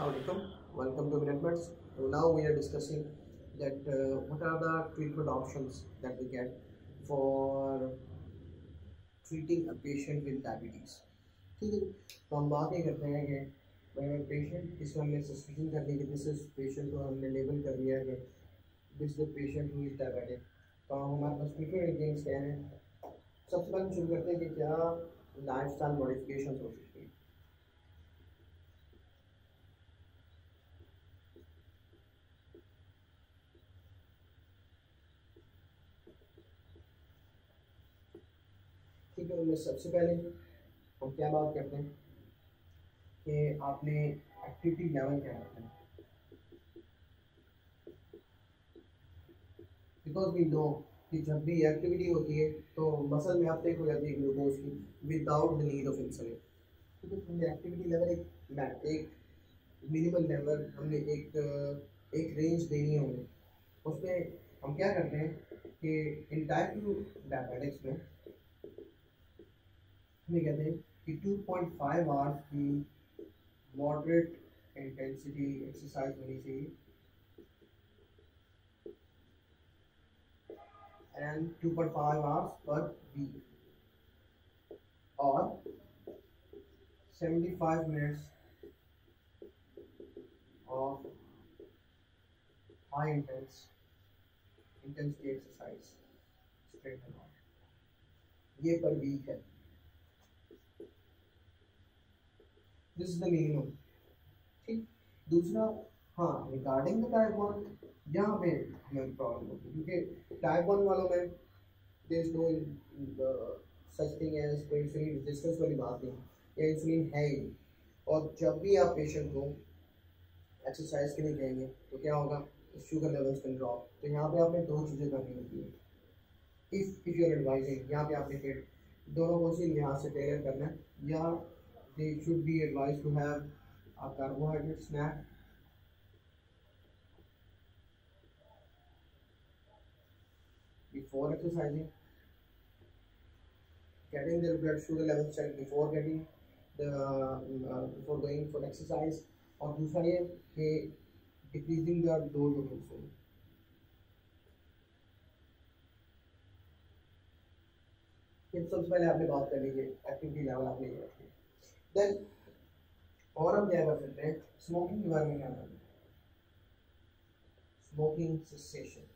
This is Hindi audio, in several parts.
Assalamualaikum. Welcome to Minutebeds. So now we are discussing that uh, what are the treatment options that we get for treating a patient with diabetes. ठीक है तो हम बात ये करते हैं कि पेशेंट इसको हमने सस्पेशन कर ली कि दिस इज़ पेशेंट को हमने लेबल कर लिया है this the patient who is diabetic तो हमारे पास ट्रीटमेंट क्या हैं सबसे पहले शुरू करते हैं कि क्या लाइफ स्टाइल मॉडिफिकेशन हो सकती ठीक उनमें सबसे पहले हम क्या बात करते हैं कि आपने एक्टिविटी लेवल क्या रखना है? बिकॉज़ वी नो कि जब भी एक्टिविटी होती है तो मसल में अपटेक हो जाती है ग्लूकोज की without the need of insulin है हमने एक्टिविटी लेवल एक एक मिनिमल लेवल हमने एक एक रेंज देनी है उन्हें। उसमें हम क्या करते हैं कि इन टाइप टू डायबिटिक्स में हमें कहते हैं कि 2.5 आवर्स की मॉडरेट इंटेंसिटी एक्सरसाइज होनी चाहिए। एंड 2.5 आवर्स पर वीक और 75 minutes of high intense intensity exercise and ये पर वीक है। दिस इज़ द मिनिमम ठीक? दूसरा हाँ रिगार्डिंग द टाइप वन यहाँ पे हमें प्रॉब्लम होती है, क्योंकि टाइप वन वालों में there is no such thing as कोई इंसुलिन रेजिस्टेंस वाली बात नहीं या इंसुलिन है ही और जब भी आप पेशेंट को एक्सरसाइज के लिए कहेंगे तो क्या होगा? शुगर लेवल्स कैन ड्रॉप तो यहाँ पे आपने दो चीज़ें करनी होती है। इफ़ इफ़ यूर एडवाइजिंग यहाँ पे आपने फिर दोनों को सी यहाँ से टेलर करना है, या they should be advised to have a carbohydrate snack before exercising getting their blood sugar levels checked before getting the uh, before going for exercise और दूसरा ये कि डिक्रीजिंग द डोज इंसुलिन फिर सबसे पहले आपने बात कर लीजिए एक्टिविटी लेवल आपने देन और हम क्या कर सकते हैं? स्मोकिंग के बारे में क्या करना है? स्मोकिंग सेसेशन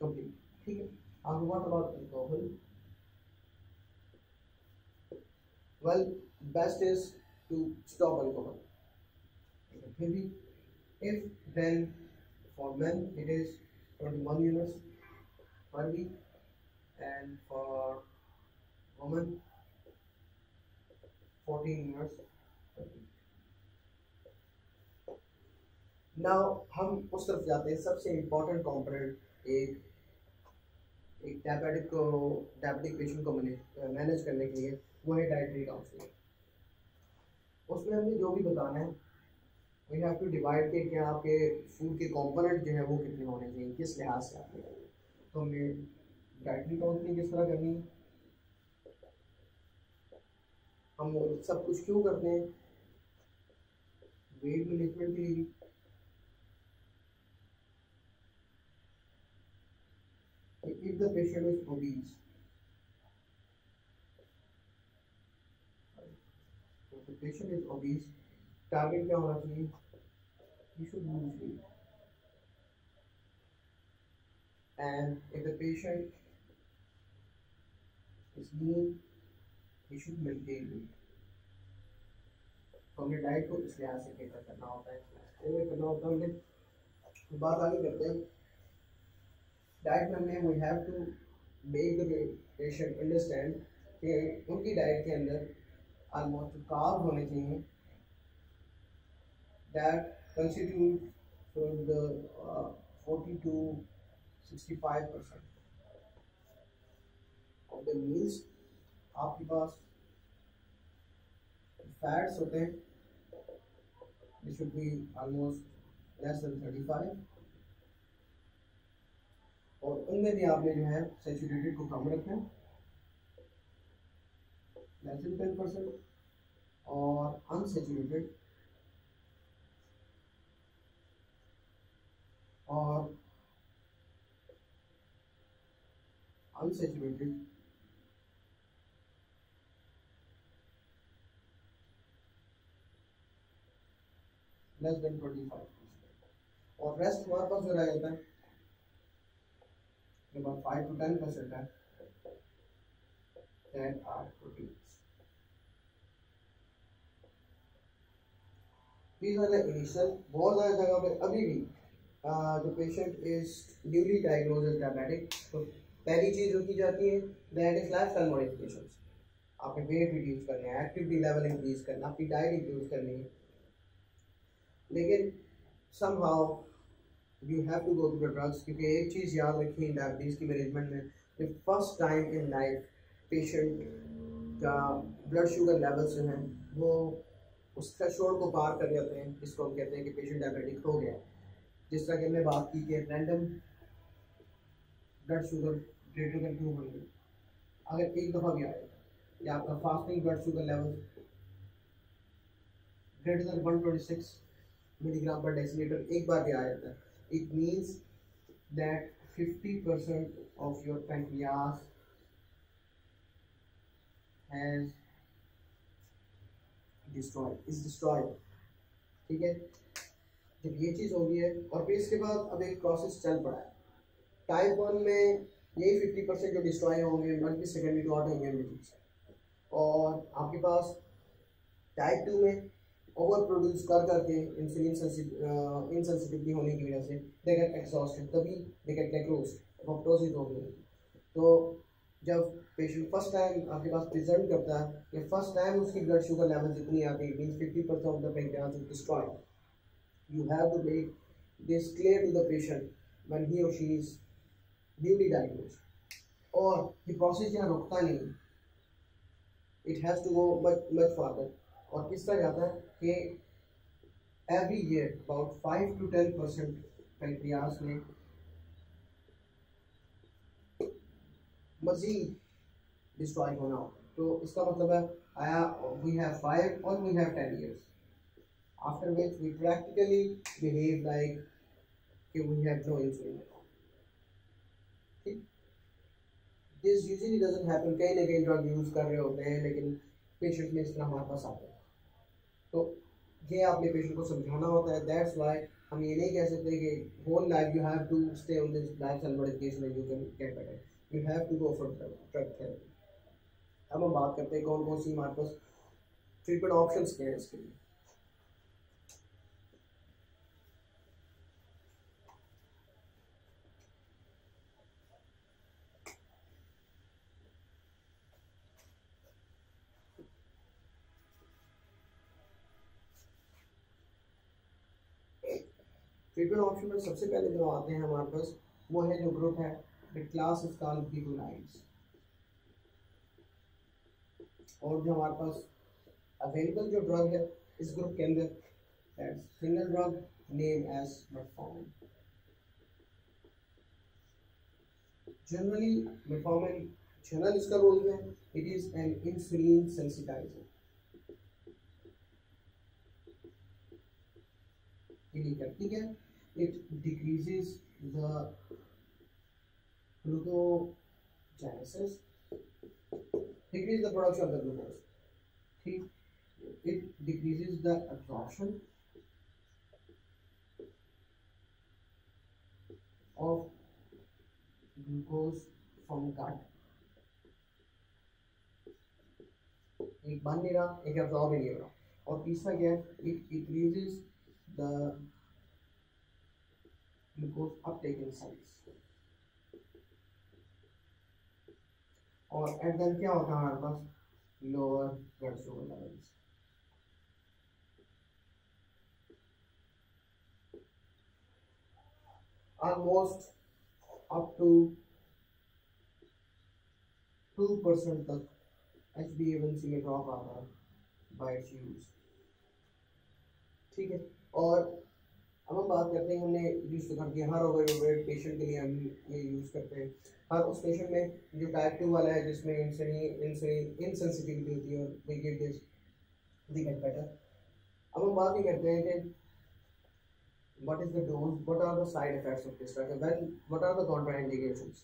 कंप्लीट ठीक है? अब what about alcohol best is to stop alcohol फिर भी, if, then, for men, it is 21 units per week. And for women 14 years. Now हम उस तरफ़ जाते हैं। सबसे इम्पोर्टेंट कंपोनेंट एक एक डायबिटिक को डायबिटिक पेशेंट को मैनेज करने के लिए, वो है डाइटरी काउंसलिंग उसमें हमें जो भी बताना है वी हैव टू डिवाइड के क्या आपके फ़ूड के कंपोनेंट जो है वो कितने होने चाहिए, किस लिहाज से आपने तो हमने बैटरी काउंटिंग किस तरह करनी? हम सब कुछ क्यों करते हैं? वेट मैनेजमेंट के लिए। If the patient is obese target क्या होना चाहिए? And if the patient he should maintain weight तो हमने डाइट को इस लिहाज से बेहतर करना होता है ये करना होता है हमने। बात आगे करते हैं। डाइट में हमने we have to make the patient understand कि उनकी डाइट के अंदर ऑलमोस्ट कार्ब होने चाहिए। Constitute from the forty to sixty five percent of the meals आपके पास फैट्स होते हैं this should be almost less than thirty five और उनमें भी आपने जो है सेचुरेटेड को कम रखना लेस देन टेन परसेंट और अनसेचुरेटेड और unsaturated less than twenty five और रेस्ट हमारे पास जो रह जाता है। about five to ten percent है। That are proteins. These are the initial, बहुत ज़्यादा जगह पे अभी भी जो patient is newly diagnosed as diabetic तो पहली चीज़ जो की जाती है that is life style modification आपने वेट रिड्यूस करना है एक्टिविटी लेवल इंक्रीज करना आपकी डाइट इंक्रीज करनी है। लेकिन somehow you have to go to the drugs क्योंकि एक चीज़ याद रखिए डायबिटीज़ की मैनेजमेंट में कि first time in life patient का ब्लड शुगर लेवल जो हैं, वो उस थ्रेशोल्ड को पार कर जाते हैं, जिसको हम कहते हैं कि पेशेंट डायबिटिक हो गया। जिस तरह की हमने बात की कि random blood sugar greater than two hundred अगर एक दफ़ा भी आए, या आपका fasting blood sugar level greater than one twenty six milligram per decilitre एक बार भी आ जाता है। It means that fifty percent of your pancreas has destroyed, is destroyed. ठीक है? जब ये चीज़ हो गई है, और फिर इसके बाद अब एक प्रोसेस चल पड़ा है। टाइप वन में यही फिफ्टी परसेंट जो डिस्ट्रॉय होंगे मल्टी सेकेंडरी डॉट होंगे एमिटीज और आपके पास टाइप टू में ओवर प्रोड्यूस कर करके इनसेंसिटिविटी होने की वजह से दे गेट एग्जॉस्टेड तभी दे गेट नेक्रोज अपॉप्टोसिस हो गई तो जब पेशेंट फ़र्स्ट टाइम आपके पास प्रेजेंट करता है, या फ़र्स्ट टाइम उसकी ब्लड शुगर लेवल जितनी आती है means fifty percent of the is you have to make this clear to the patient when he और शी इज़ न्यूली डायग्नोज और ये प्रोसेस यहाँ रुकता नहीं। It has to go much much further और किस तरह जाता है? कि every year about five to ten percent pancreas में मजीद डिस्ट्रॉय होना हो। तो इसका मतलब है, आया वी हैव फाइव और we have ten years after which we practically behave like कि we have no insulin this usually doesn't happen कहीं ना कहीं ड्रग यूज़ कर रहे होते हैं, लेकिन पेशेंट में इस तरह हमारे पास आते हैं। तो ये आपने पेशेंट को समझाना होता है। दैट्स वाई हम ये नहीं कह सकते कि whole life you have to stay on this life case में you can get better you have to go for drug therapy अब हम बात करते हैं कौन कौन सी हमारे पास ट्रीटमेंट ऑप्शन क्या है इसके लिए। ट्रीटमेंट ऑप्शन में सबसे पहले जो आते हैं हमारे पास, वो है जो ग्रुप है class is called Gigulides और जो हमारे पास अवेलेबल जो ड्रग है, इस ग्रुप के अंदर single drug name as metformin generally metformin general इसका रोल है it is an insulin sensitiser ठीक है। it decreases the glucogenesis decrease the production of the glucose ठीक it decreases the absorption of glucose from gut एक बन नहीं रहा एक एब्जॉर्ब नहीं हो रहा और तीसरा क्या है it increases the glucose uptake in size और एट देन क्या होता है हमारे पास? Lower blood sugar levels almost up to two percent तक H B A one C में ड्रॉप आता है बाई यूज़ ठीक है? और करते हैं हमने यूज़ तो कर दिया हर ओवर पेशेंट के लिए हम ये यूज़ करते हैं हर उस पेशेंट में जो टाइप टू वाला है जिसमें इंसुलिन इंसुलिन इनसेंसिटिविटी होती है और we give this they get better अब हम बात ही करते हैं कि what is the dose what are the side effects of this drug when what are the contraindications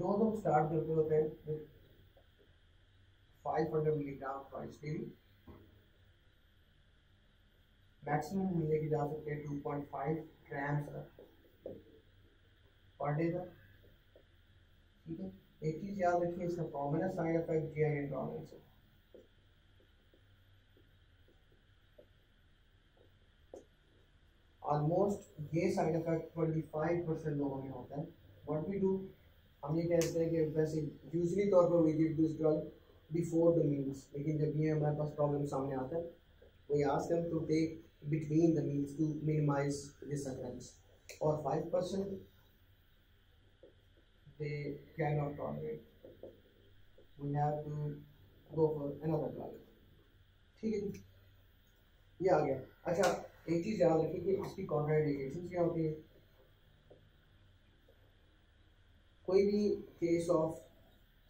dose हम start करते होते हैं 500 milligram twice daily मैक्सिमम लेके जा सकते हैं 2.5 ग्राम्स पर डे का ठीक है? एक चीज़ याद रखिए, इसका कॉमन है साइड इफ़ेक्ट जी आई है ऑलमोस्ट ये side effect twenty five percent लोगों में होता है। व्हाट वी डू हम ये कहते हैं कि वैसे यूजली तौर पर we give this drug before the meals लेकिन जब ये हमारे पास प्रॉब्लम सामने आता है we ask them to take between the meals to minimize this occurrence or 5% they cannot tolerate we have to go for another drug ठीक है जी ये आ गया अच्छा एक चीज़ याद रखिए कि इसकी कॉन्ट्राइंडिकेशन क्या होती है कोई भी case of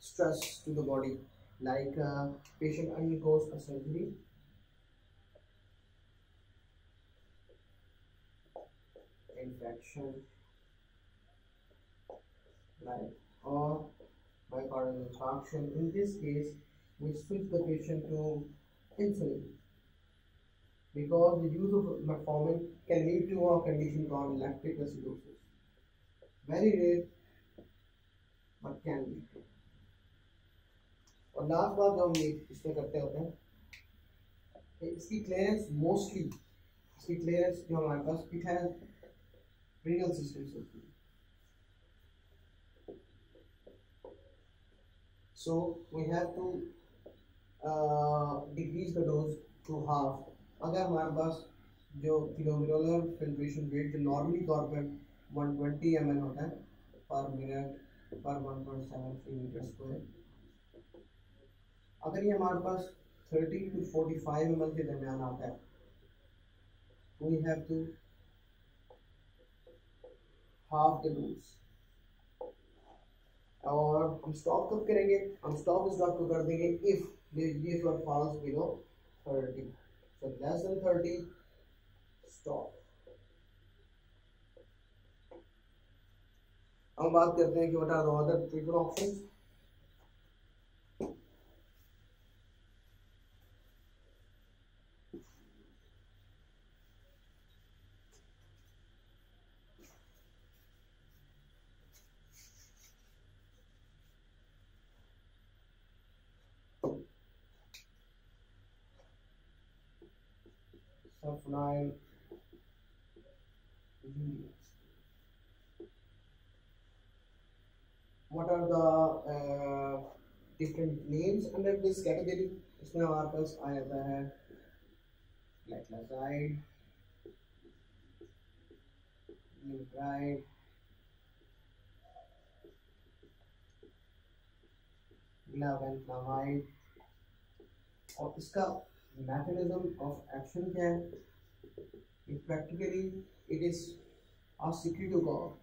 stress to the body like uh, patient undergoes a infection like or myocardial infarction. In this case, we switch the patient to insulin because the use of metformin can lead to a condition called lactic acidosis. Very rare, but can lead to. और लास्ट बात जो हम इसमें करते होते हैं इसकी क्लियरेंस मोस्टली इसकी क्लियरेंस जो हमारे पास it has renal system circuit. So we have to uh, decrease the dose to half. अगर हमारे पास जो किलोमीटर फिल्ट्रेशन रेट जो नॉर्मली तौर पर 120 एम होता है पर मिनट पर 1.73 मीटर स्क्वायर अगर ये हमारे पास 30 टू 45 एम के दरमियान आता है we have to half the rules. और हम स्टॉप कब करेंगे? हम स्टॉप इस बात को कर देंगे इफ़ ये for falls below 30 so less than 30 stop. हम बात करते हैं कि what are the other treatment options sulfonide What are the uh, different names under this category? इसमें हमारे पास आ जाता है glycoside, glutaride, ग्लावेंफ्लामाइड और इसका mechanism of action है? It practically it is a secretive gall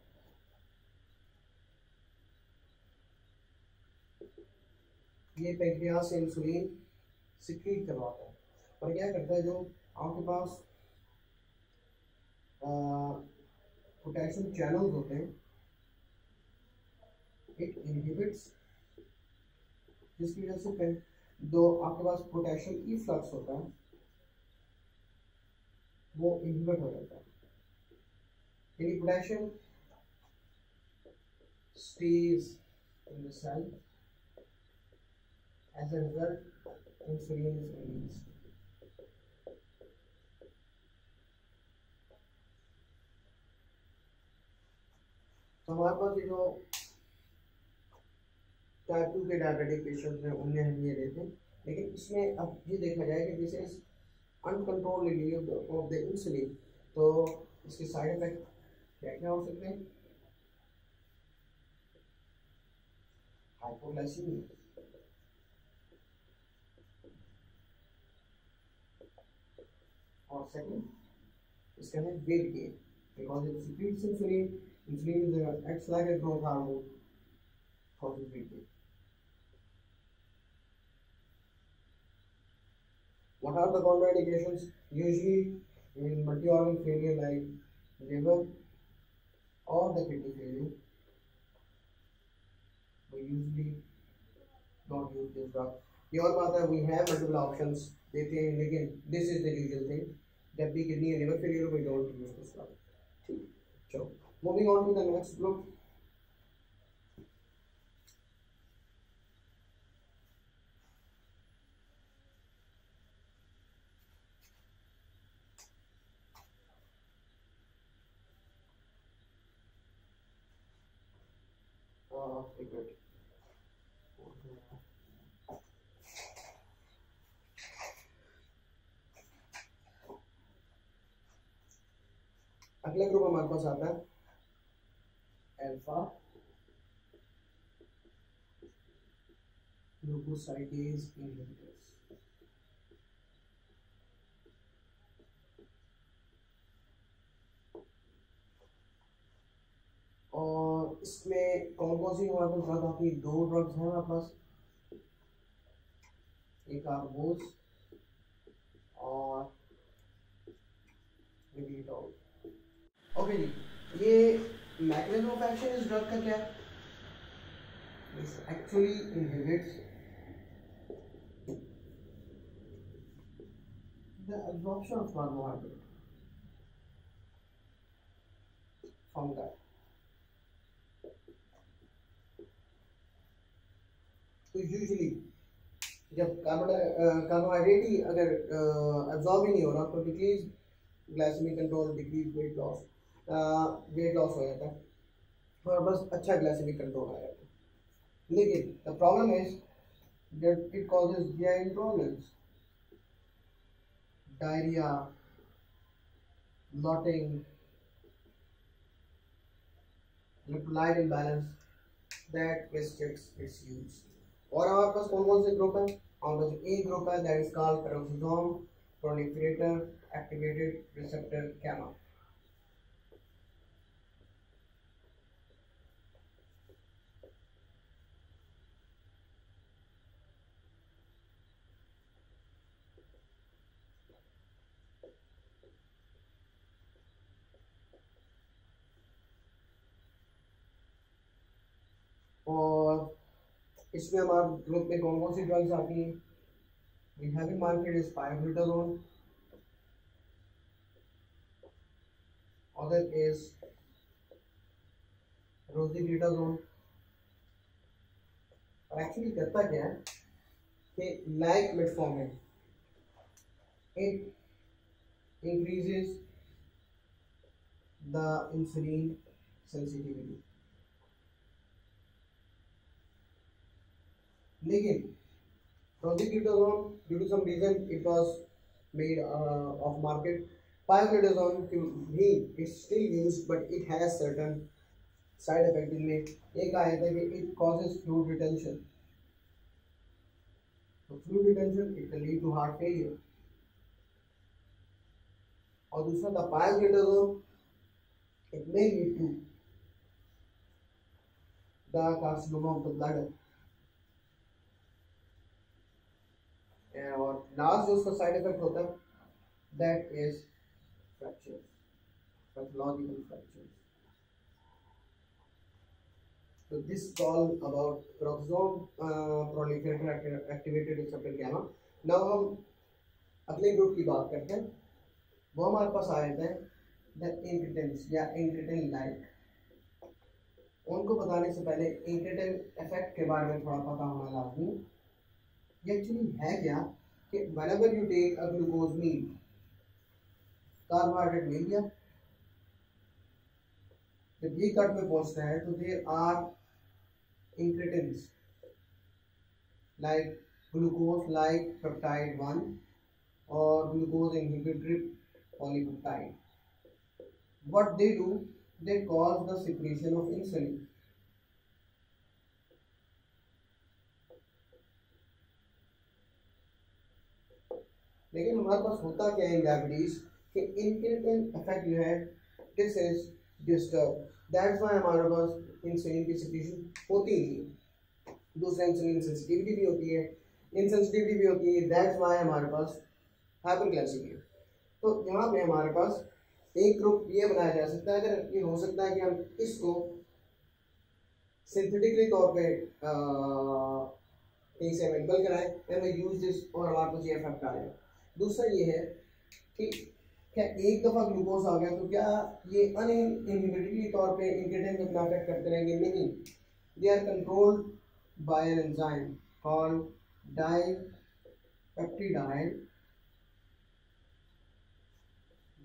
ये पेंक्रियास इंसुलिन सिक्रीट करवाता है। और क्या करता है जो आपके पास पोटेशियम चैनल्स होते हैं इट इनहिबिट्स जिसकी वजह से जो आपके पास पोटेशियम ई फ्लक्स होता है, वो इनहिबिट हो जाता है। यानी potassium stays in the cell as a result insulin is released तो हमारे पास जो टाइप टू के डायबिटिक पेशेंट हैं उनमें हम ये लेते हैं। लेकिन इसमें अब ये देखा जाए कि this is uncontrol of the insulin तो इसके साइड इफ़ेक्ट क्या क्या हो सकते हैं? हाइपोग्लाइसीमिया और सेकंड इसका है weight gain insulin insulin is a, acts like a growth hormone causes weight What are the contraindications? Usually in multi-organ failure like liver or the kidney failure, we usually don't use this drug. Your mother, we have multiple options. They say, again, this is the usual thing. That we kidney and liver failure, we don't use this drug. So, moving on to the next group. आता है। अल्फ़ा ग्लूकोसाइडेज इनहिबिटर्स और इसमें कौन कौन सी हमारे पास ड्रग है दो ड्रग्स हैं हमारे पास। एक आर्बोज और रिबीटॉल ओके जी ये मैकेनिज्म ऑफ़ एक्शन इस ड्रग का क्या है actually inhibits the absorption of carbohydrate from that. तो यूजली जब कार्बोहाइड्रेट ही अगर एब्जॉर्ब ही नहीं हो रहा तो decrease glycaemic control decrease weight loss weight loss हो जाता है। और बस अच्छा ग्लाइसेमिक कंट्रोल आ जाता है। लेकिन the problem is that it causes GI intolerance, diarrhea blotting electrolyte imbalance, that restricts its use. और हमारे पास कौन कौन से ग्रुप है? हमारे पास एक ग्रुप है that is called peroxisome proliferator activated receptor gamma और इसमें हमारे ग्रुप में कौन कौन सी ड्रग्स आती हैं? We have in market is पायोफिटर on other is रोजी डेटा और एक्चुअली करता क्या है कि लाइक प्लेटफॉर्म है it increases the insulin sensitivity लेकिन प्रोजेक्टोजोन due to some reason it was made off market पायोक्रेटोजोन भी it still use but it has certain side effect इनमें एक आया था कि it causes fluid retention fluid retention it can lead to heart failure और दूसरा था pioglitazone it may lead to the carcinoma of the bladder और लास्ट जो उसका साइड इफ़ेक्ट होता है that is fracture pathological fracture is all about peroxisome uh, proliferator activated receptor gamma now हम अगले ग्रुप की बात करते हैं। वो हमारे पास आ जाते हैं द इंक्रिटेंस या इंक्रिटेन लाइक उनको बताने से पहले इंक्रिटेन इफ़ेक्ट के बारे में थोड़ा पता होना लाजमी। ये एक्चुअली है क्या कि whenever you take a glucose meal carbohydrate ले लिया। जब ये कट में पहुँचता है तो there are incretins like glucose like peptide one और glucose inhibitory polypeptide what they do, they cause the secretion of insulin लेकिन हमारे पास होता क्या है डायबिटीज़ कि इनक्रिटिन इफ़ेक्ट जो है this is disturb that's why हमारे पास इंसुलिन की सिक्रीशन होती नहीं है। दूसरा इंसुलिन सेंसिटिविटी भी होती है। इनसेंसिटिविटी भी होती है। दैट्स व्हाई हमारे पास हाइपरग्लाइसीमिया तो यहाँ पे हमारे पास एक ग्रुप ये बनाया जा सकता है। अगर ये हो सकता है कि हम इसको सिंथेटिकली तौर पे कहीं से अवेलेबल कराएँ एंड वी यूज़ दिस और हमारे पास ये इफ़ेक्ट आ आएगा दूसरा ये है कि क्या एक दफ़ा ग्लूकोज आ गया तो क्या ये अन अनइनहिबिटरी तौर पे इंग्रेडिएंट में अपना अफेक्ट करते रहेंगे? नहीं। They are controlled by an enzyme called dipeptidyl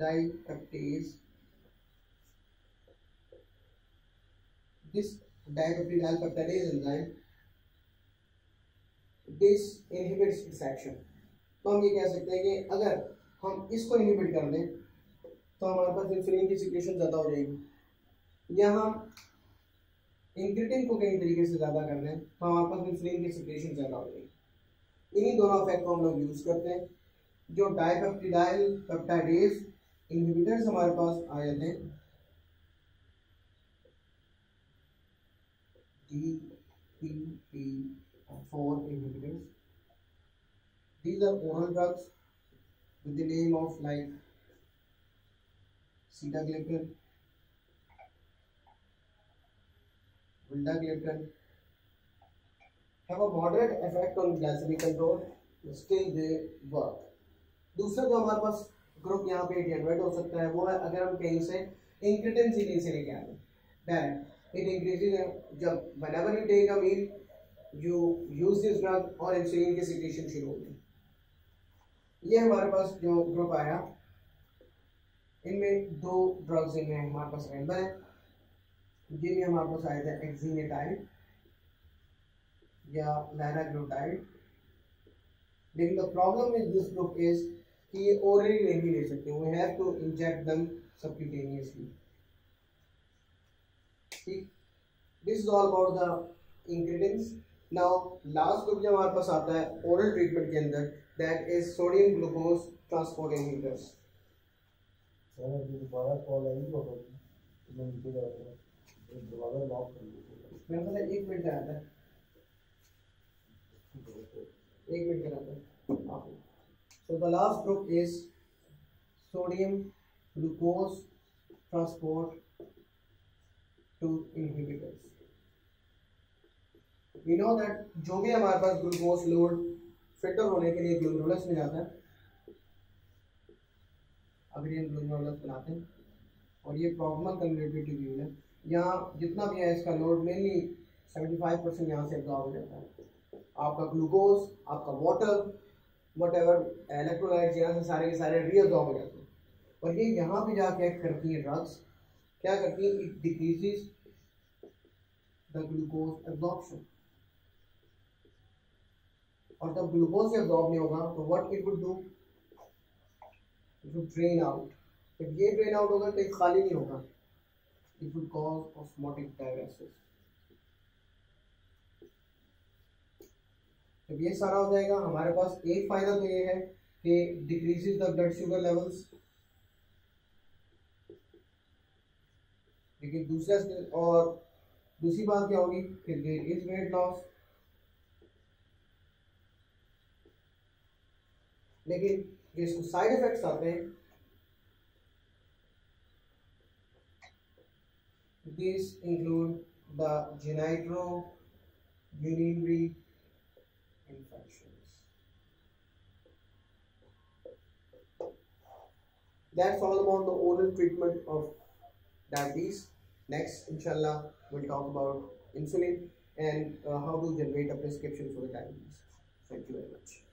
dipeptase. This dipeptidyl peptidase enzyme this inhibits its action तो हम ये कह सकते हैं कि अगर हम इसको इनहिबिट कर दें तो हमारे पास इंसुलिन की सिक्रेशन ज़्यादा हो जाएगी या हम इंक्रीटिन को कई तरीके से ज़्यादा कर दें तो हमारे पास इंसुलिन की सिक्रेशन ज़्यादा हो जाएगी इन्हीं दोनों इफ़ेक्ट को हम लोग यूज़ करते हैं जो डाइपेप्टिडाइल पेप्टाइडेज इनहिबिटर्स हमारे पास आ जाते हैं D P P four inhibitors these are oral drugs with the name of like sitagliptin vildagliptin have a moderate effect on glycemic control still they work दूसरा जो हमारे पास ग्रुप यहाँ पे जनरेट हो सकता है वो है अगर हम कहीं से इंक्रीटेंस ही से लेके आए डायरेक्ट इट इंक्रीजेज जब whenever you take a meal you use this drug और इंसुलिन की सिक्रेशन शुरू होगी ये हमारे पास जो ग्रुप आया, इनमें दो ड्रग्स इनमें हमारे पास अवेलेबल है, जिनमें हमारे पास आए थे एक्जीनेटाइड या लैराग्लूटाइड लेकिन the problem is this group is कि ये ओरली नहीं ले सकते we have to inject them subcutaneously ठीक? This is all about the ingredients now last group जो हमारे पास आता है ओरल ट्रीटमेंट के अंदर that is sodium glucose transport inhibitors मेरे पास एक मिनट का आता है। एक मिनट का आता है। So the last group is sodium glucose transport to inhibitors. We know that जो भी हमारे पास ग्लूकोज लोड फ़िल्टर होने के लिए ग्लूकोलस में जाता है अगर ये ग्लूकोलस बनाते हैं, और ये प्रॉक्सिमल कन्वर्टेड ट्यूब्यूल है। यहाँ जितना भी है इसका लोड मेनली 75 परसेंट यहाँ से एब्जॉर्ब हो जाता है। आपका ग्लूकोज आपका वाटर वट एवर इलेक्ट्रोलाइट यहाँ से सारे के सारे रीअब्जॉर्ब हो जाते हैं। और ये यहाँ पे जाके करती है ड्रग्स क्या करती है? It decreases the glucose absorption और जब ग्लूकोज एब्जॉर्ब नहीं होगा तो what it would do it would drain out जब ये ड्रेन आउट होगा तो खाली नहीं होगा. It would cause osmotic diuresis जब ये सारा हो जाएगा, हमारे पास एक फ़ायदा तो ये है कि decreases the blood sugar levels लेकिन दूसरा और दूसरी बात क्या होगी? कि देर इज़ वेट लॉस लेकिन ये इसको साइड इफेक्ट्स आते हैं। This include the genitourinary infection that follow about the oral treatment of diabetes next इंशाल्लाह will talk about insulin and uh, how to generate a prescription for the diabetes. Thank you very much.